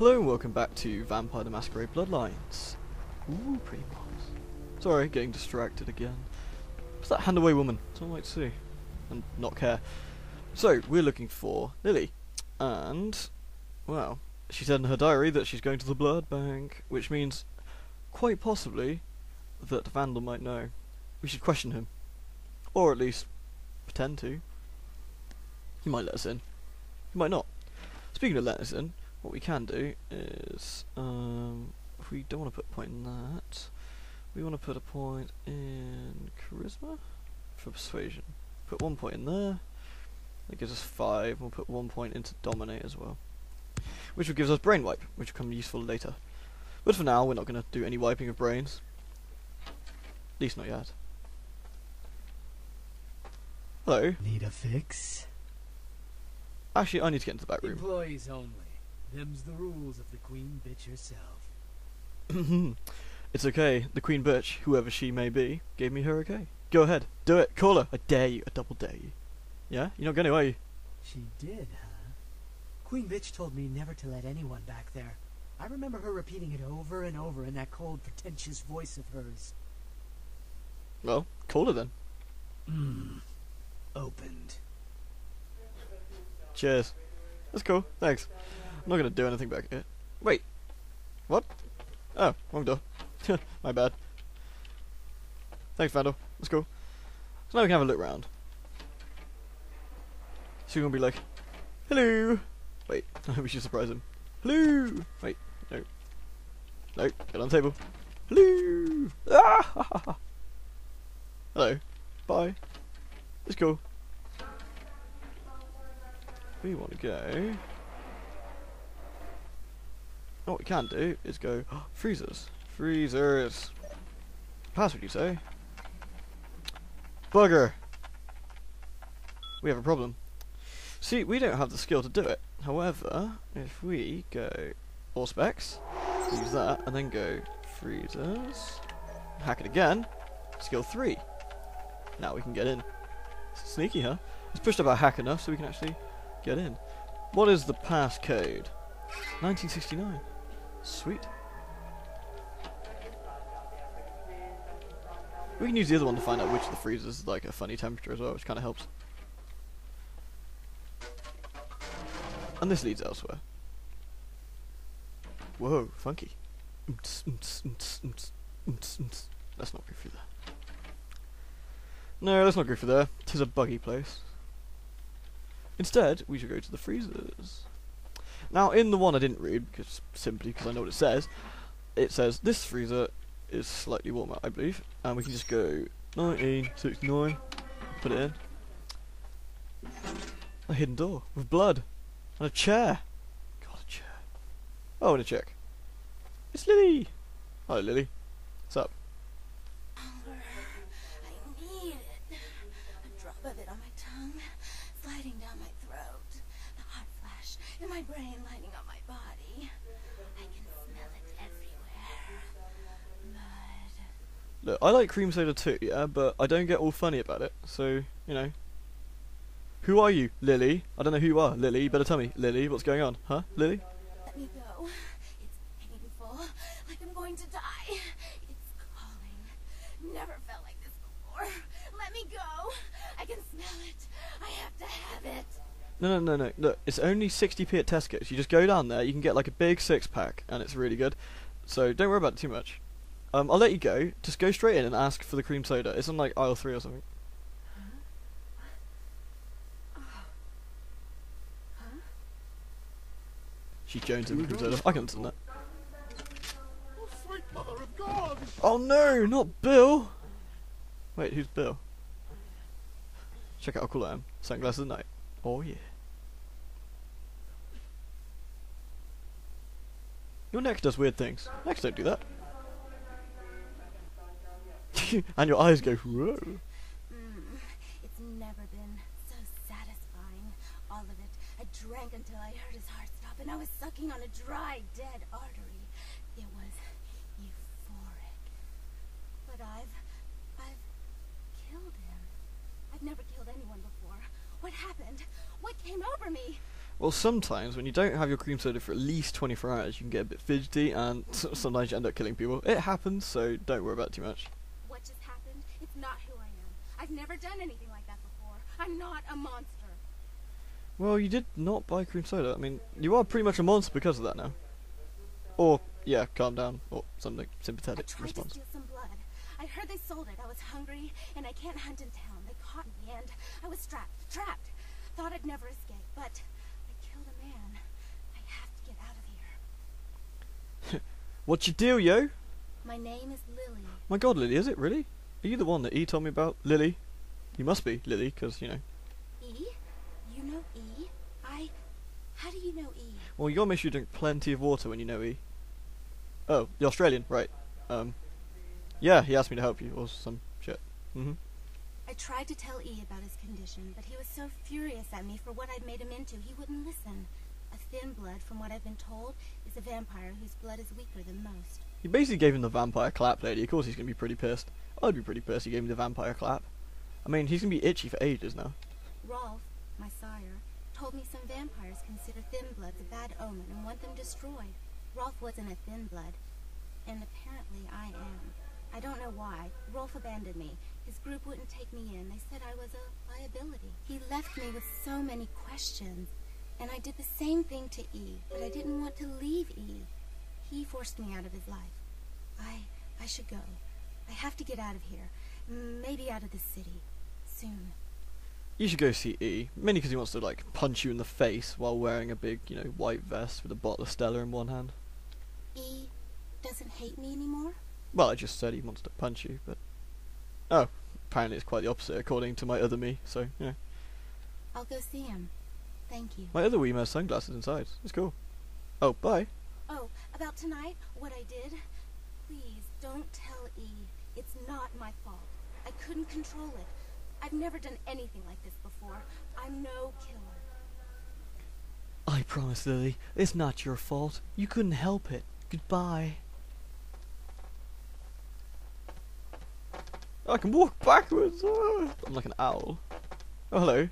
Hello and welcome back to Vampire the Masquerade Bloodlines. Ooh, pretty nice. Sorry, getting distracted again. What's that hand away woman? Someone might see. And not care. So, we're looking for Lily. And, well, she said in her diary that she's going to the blood bank, which means, quite possibly, that Vandal might know. We should question him. Or at least, pretend to. He might let us in. He might not. Speaking of letting us in, what we can do is, um, if we don't want to put a point in that, we want to put a point in charisma for persuasion. Put one point in there. That gives us five. We'll put one point into dominate as well, which will give us brain wipe, which will come useful later. But for now, we're not going to do any wiping of brains. At least not yet. Hello. Need a fix? Actually, I need to get into the back room. Employees only. Them's the rules of the queen bitch herself. it's okay. The Queen Bitch, whoever she may be, gave me her okay. Go ahead. Do it. Call her. I dare you. I double dare you. Yeah? You're not going to, are you? She did, huh? Queen bitch told me never to let anyone back there. I remember her repeating it over and over in that cold, pretentious voice of hers. Well, call her then. Hmm. Opened. Cheers. That's cool. Thanks. I'm not going to do anything back here. Wait. What? Oh, wrong door. My bad. Thanks, Vandal. That's cool. So now we can have a look round. So you're going to be like, Hello! Wait, we should surprise him. Hello! Wait, no. No, get on the table. Hello! Ah! Hello. Bye. It's cool. We want to go. What we can do is go oh, freezers, freezers. Password, you say? Bugger. We have a problem. See, we don't have the skill to do it. However, if we go all specs, use that, and then go freezers, hack it again, skill three. Now we can get in. Sneaky, huh? It's pushed up our hack enough so we can actually get in. What is the passcode? 1969. Sweet. We can use the other one to find out which of the freezers is like a funny temperature as well, which kind of helps. And this leads elsewhere. Whoa, funky. Let's not go through there. No, let's not go through there. Tis a buggy place. Instead, we should go to the freezers. Now, in the one I didn't read, because simply because I know what it says, it says this freezer is slightly warmer, I believe, and we can just go 1969, put it in. A hidden door with blood and a chair. God, a chair. Oh, and a check. It's Lily. Hi, Lily. What's up? Hunger. I need it. A drop of it on my tongue, sliding down my throat. The hot flash in my brain lighting up my body. I can smell it everywhere. Blood. Look, I like cream soda too, yeah, but I don't get all funny about it. So, you know. Who are you, Lily? I don't know who you are, Lily. You better tell me, Lily. What's going on, huh, Lily? Let me go. It's painful, like I'm going to die. It's calling. Never felt like this before. Let me go. I can smell it. I have to have it. No, no, no, no. Look, it's only 60p at Tesco's. You just go down there, you can get like a big six pack, and it's really good. So don't worry about it too much. Um, I'll let you go. Just go straight in and ask for the cream soda. It's on like aisle three or something. She jones in the cream soda. I can understand that. Oh! Oh no, not Bill. Wait, who's Bill? Check out how cool I am. Sunglasses at night. Oh yeah. Your neck does weird things. Necks don't do that. and your eyes go whoa. Mm, it's never been so satisfying. All of it. I drank until I heard his heart stop, and I was sucking on a dry, dead artery. It was euphoric. But I've, I've killed him. I've never killed anyone before. What happened? What came over me? Well, sometimes when you don't have your cream soda for at least 24 hours, you can get a bit fidgety, and sometimes you end up killing people. It happens, so don't worry about it too much. What just happened? It's not who I am. I've never done anything like that before. I'm not a monster. Well, you did not buy cream soda. I mean, you are pretty much a monster because of that now. Or, yeah, calm down, or something I sympathetic tried response. to steal some blood. I heard they sold it. I was hungry, and I can't hunt in town. They caught me, and I was trapped. Trapped. Thought I'd never escape, but I killed a man. I have to get out of here. What's your deal, yo? My name is Lily. My god, Lily, is it really? Are you the one that E told me about? Lily? You must be, Lily, because, you know. E? You know E? I. How do you know E? Well, you gotta make sure you drink plenty of water when you know E. Oh, the Australian, right. Um, yeah, he asked me to help you, or some shit. Mm-hmm. I tried to tell E about his condition, but he was so furious at me for what I'd made him into, he wouldn't listen. A thin blood, from what I've been told, is a vampire whose blood is weaker than most. You basically gave him the vampire clap, lady. Of course he's gonna be pretty pissed. I'd be pretty pissed if he gave me the vampire clap. I mean, he's gonna be itchy for ages now. Rolf, my sire, told me some vampires consider thin bloods a bad omen and want them destroyed. Rolf wasn't a thin blood, and apparently I am. I don't know why. Rolf abandoned me. His group wouldn't take me in. They said I was a liability. He left me with so many questions, and I did the same thing to E, but I didn't want to leave E. He forced me out of his life. I I should go. I have to get out of here. Maybe out of the city. Soon. You should go see E, mainly because he wants to like punch you in the face while wearing a big, you know, white vest with a bottle of Stella in one hand. E doesn't hate me anymore? Well, I just said he wants to punch you, but oh, apparently it's quite the opposite according to my other me. So yeah, I'll go see him. Thank you. my other Wii has sunglasses inside. It's cool. Oh, bye. Oh, about tonight, what I did? Please don't tell E. It's not my fault. I couldn't control it. I've never done anything like this before. I'm no killer. I promise, Lily. It's not your fault. You couldn't help it. Goodbye. I can walk backwards. I'm like an owl. Oh, hello.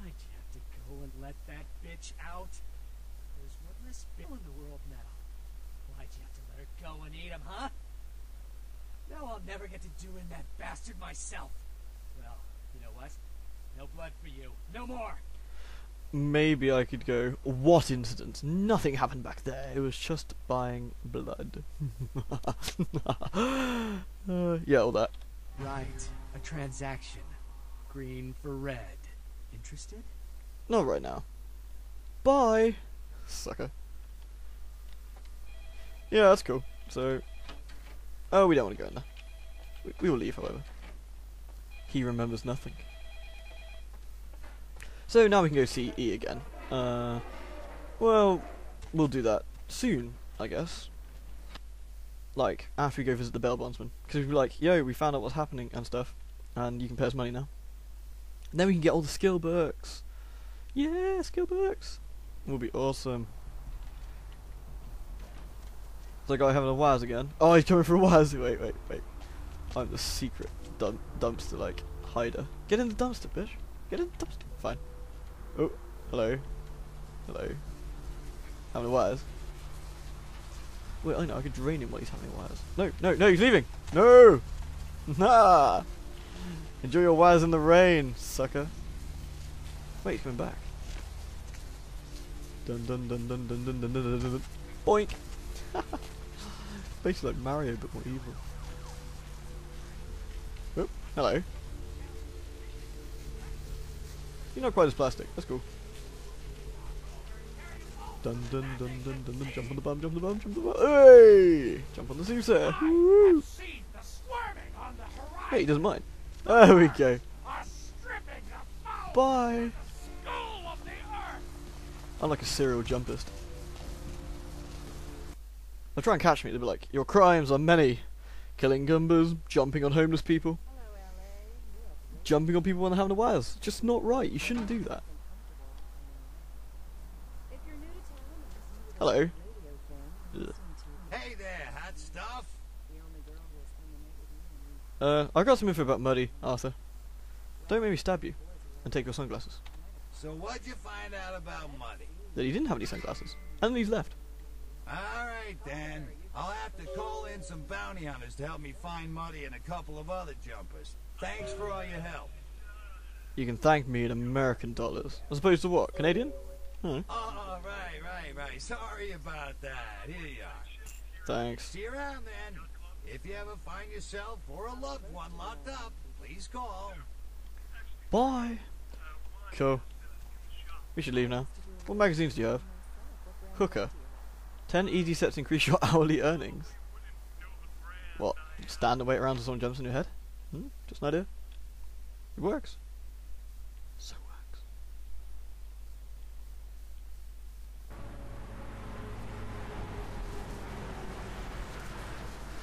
Why'd you have to go and let that bitch out? There's one less bill in the world now. Why'd you have to let her go and eat him, huh? Now I'll never get to do in that bastard myself. Well, you know what? No blood for you. No more. Maybe I could go. What incident? Nothing happened back there. It was just buying blood. uh, yeah, all that. Right. A transaction. Green for red. Interested? Not right now. Bye, sucker. Yeah, that's cool. So, oh, we don't want to go in there. We, we will leave, however. He remembers nothing. So now we can go see E again. Uh, well, we'll do that soon, I guess. Like after we go visit the bail bondsman, because we'll be like, "Yo, we found out what's happening and stuff, and you can pay us money now." And then we can get all the skill books. Yeah, skill books. Will be awesome. Is that guy having a waz again? Oh, he's coming for a waz. Wait, wait, wait. I'm the secret dump dumpster like hider. Get in the dumpster, bitch. Get in the dumpster. Fine. Oh, hello. Hello. Having a waz. Wait, I know. I could drain him while he's having waz. No, no, no. He's leaving. No. Nah. Enjoy your waz in the rain, sucker. Wait, he's coming back. Dun dun dun dun dun dun dun dun dun. dun. Boink. Basically like Mario, but more evil. Oh, hello. You're not quite as plastic. That's cool. Dun dun dun dun dun dun. Jump on the bum. Jump on the bum. Jump on the bum. Hey! Jump on the seesaw. Woo! See the squirming on the horizon. Hey, he doesn't mind. There we go. A stripping the Bye. skull of the earth. I'm like a serial jumpist. They'll try and catch me. They'll be like, "Your crimes are many: killing gumbers, jumping on homeless people, jumping on people when they're having a wires. Just not right. You shouldn't do that." Hello. Hey there, hot stuff. Uh, I got some info about Muddy, Arthur. Don't make me stab you, and take your sunglasses. So what'd you find out about Muddy? that he didn't have any sunglasses. And then he's left. Alright then. I'll have to call in some bounty hunters to help me find Muddy and a couple of other jumpers. Thanks for all your help. You can thank me in American dollars. As opposed to what? Canadian? Hmm. Oh, right, right, right. Sorry about that. Here you are. Thanks. See you around then. If you ever find yourself or a loved one locked up, please call. Bye. Cool. We should leave now. What magazines do you have? Hooker. 10 easy steps increase your hourly earnings. What? Stand and wait around until someone jumps on your head? Hmm? Just an idea. It works. So works.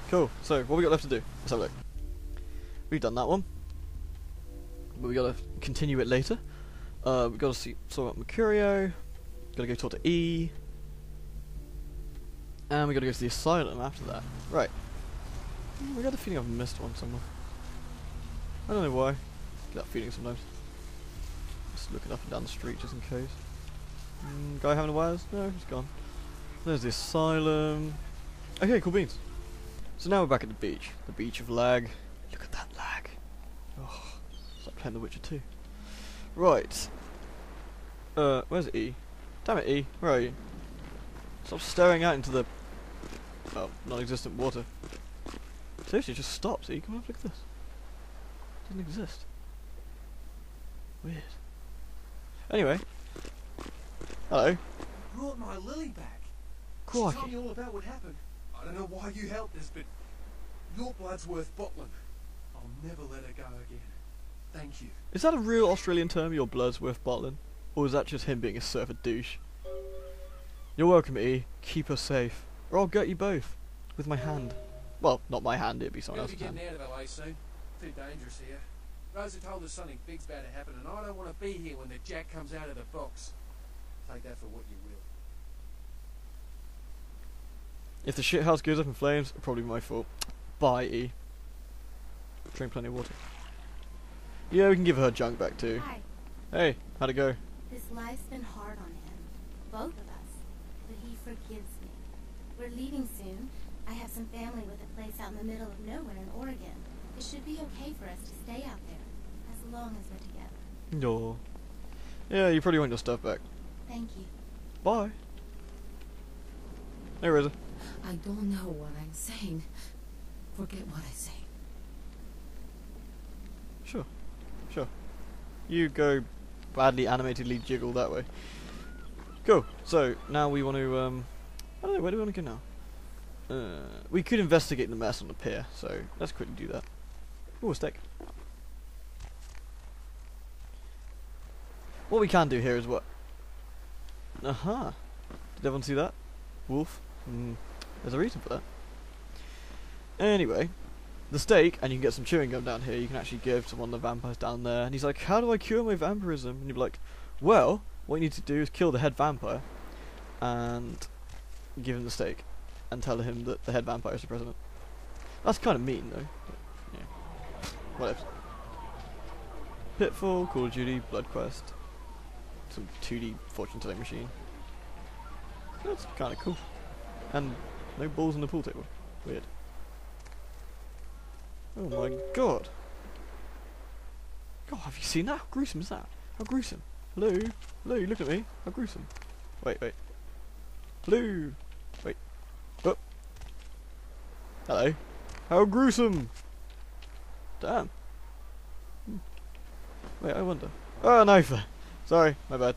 Cool. So, what we got left to do? Let's have a look. We've done that one. But we gotta continue it later. Uh, we gotta see out Mercurio. Gotta go talk to E. And we gotta go to the asylum after that. Right. We got a feeling I've missed one somewhere. I don't know why. Get that feeling sometimes. Just looking up and down the street just in case. Mm, guy having the wires? No, he's gone. There's the asylum. Okay, cool beans. So now we're back at the beach. The beach of lag. Look at that lag. Oh, like playing The Witcher 2. Right. Uh, where's E? Damn it, E. Where are you? Stop staring out into the... Oh, non-existent water. Seriously, just stops, E. Come look at this. Doesn't exist. Weird. Anyway. Hello. brought my Lily back. Crikey. me all about what happened. I don't know why you helped us, but your blood's worth bottling. I'll never let her go again. Thank you. Is that a real Australian term, your blood's worth bottling? Or is that just him being a surfer douche? You're welcome, E. Keep us safe. Or I'll gut you both. With my hand. Well, not my hand, it'd be someone We'll be else's hand. getting out of LA soon. Too dangerous here. Rosa told us something big's about to happen, and I don't want to be here when the jack comes out of the box. Take that for what you will. If the shithouse goes up in flames, it'll probably be my fault. Bye, E. Drink plenty of water. Yeah, we can give her junk back too. Hi. Hey, how'd it go? This life's been hard on him. Both of us. But he forgives me. We're leaving soon. I have some family with a place out in the middle of nowhere in Oregon. It should be okay for us to stay out there. As long as we're together. No. Yeah, you probably want your stuff back. Thank you. Bye. Hey, Rosa. I don't know what I'm saying. Forget what I say. Sure. Sure. You go badly animatedly jiggle that way. Cool. So, now we want to, um... I don't know, where do we want to go now? Uh, we could investigate the mess on the pier, so let's quickly do that. Ooh, a steak. What we can do here is what? Aha. Did everyone see that? Wolf? Hmm. There's a reason for that. Anyway, the steak, and you can get some chewing gum down here, you can actually give to one of the vampires down there. And he's like, How do I cure my vampirism? And you'd be like, Well, what you need to do is kill the head vampire and give him the steak and tell him that the head vampire is the president. That's kind of mean, though. But, yeah. Whatever. Pitfall, Call of Duty, Blood Quest, some 2D fortune telling machine. That's kind of cool. And no balls on the pool table. Weird. Oh my god. God, have you seen that? How gruesome is that? How gruesome. Hello? Hello, look at me. How gruesome. Wait, wait. Hello? Wait. Oh. Hello? How gruesome! Damn. Hmm. Wait, I wonder. Oh, no, fair. Sorry, my bad.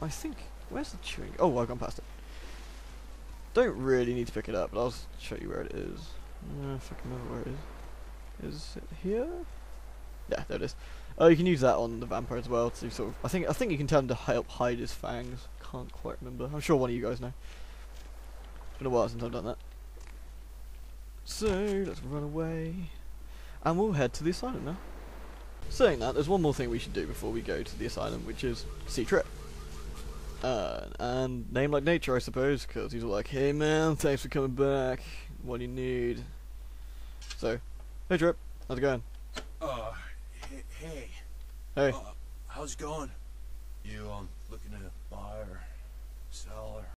I think. Where's the chewing? Oh, I've gone past it. Don't really need to pick it up, but I'll show you where it is. If I can remember where it is. Is it here? Yeah, there it is. Oh, you can use that on the vampire as well to sort of. I think I think you can tell him to help hide his fangs. Can't quite remember. I'm sure one of you guys know. It's been a while since I've done that. So let's run away, and we'll head to the asylum now. Saying that, there's one more thing we should do before we go to the asylum, which is see Trip. Uh, and name like nature, I suppose, because he's all like, "Hey man, thanks for coming back. What do you need?" So, hey Trip, how's it going? Uh, hey, hey. Uh, how's it going? You um looking to buy or sell or